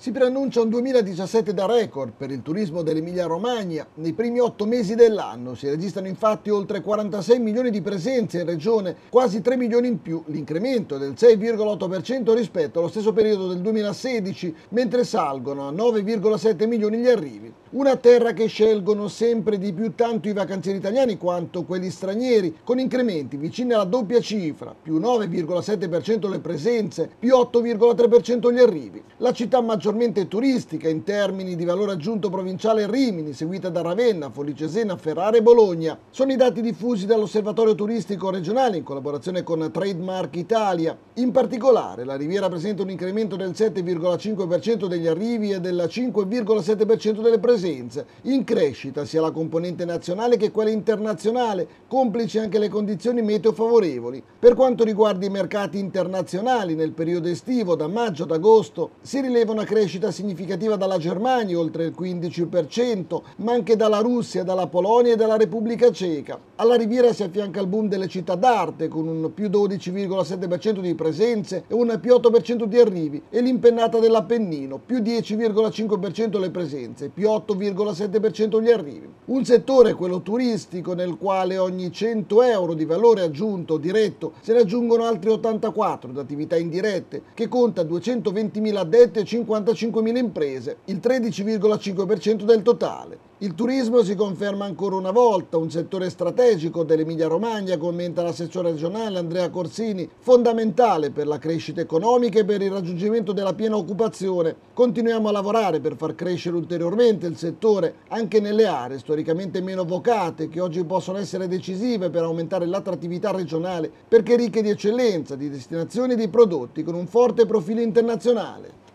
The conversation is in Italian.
Si preannuncia un 2017 da record per il turismo dell'Emilia-Romagna. Nei primi otto mesi dell'anno si registrano infatti oltre 46 milioni di presenze in regione, quasi 3 milioni in più, l'incremento del 6,8% rispetto allo stesso periodo del 2016, mentre salgono a 9,7 milioni gli arrivi. Una terra che scelgono sempre di più tanto i vacanzieri italiani quanto quelli stranieri, con incrementi vicini alla doppia cifra, più 9,7% le presenze, più 8,3% gli arrivi. La città maggiormente turistica in termini di valore aggiunto provinciale Rimini, seguita da Ravenna, Folicesena, Ferrara e Bologna. Sono i dati diffusi dall'Osservatorio Turistico Regionale in collaborazione con Trademark Italia. In particolare, la Riviera presenta un incremento del 7,5% degli arrivi e del 5,7% delle presenze. In crescita sia la componente nazionale che quella internazionale, complici anche le condizioni meteo favorevoli. Per quanto riguarda i mercati internazionali, nel periodo estivo, da maggio ad agosto, si rileva una crescita significativa dalla Germania, oltre il 15%, ma anche dalla Russia, dalla Polonia e dalla Repubblica Ceca. Alla Riviera si affianca il boom delle città d'arte, con un più 12,7% di presenze e un più 8% di arrivi, e l'impennata dell'Appennino, più 10,5% le presenze, più 8,7% gli arrivi. Un settore, quello turistico, nel quale ogni 100 euro di valore aggiunto diretto se ne aggiungono altri 84 da attività indirette, che conta 220.000 addetti e 50 45.000 imprese, il 13,5% del totale. Il turismo si conferma ancora una volta un settore strategico dell'Emilia-Romagna, commenta l'assessore regionale Andrea Corsini, fondamentale per la crescita economica e per il raggiungimento della piena occupazione. Continuiamo a lavorare per far crescere ulteriormente il settore anche nelle aree storicamente meno vocate che oggi possono essere decisive per aumentare l'attrattività regionale perché ricche di eccellenza, di destinazioni e di prodotti con un forte profilo internazionale.